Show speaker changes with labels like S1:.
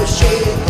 S1: the shade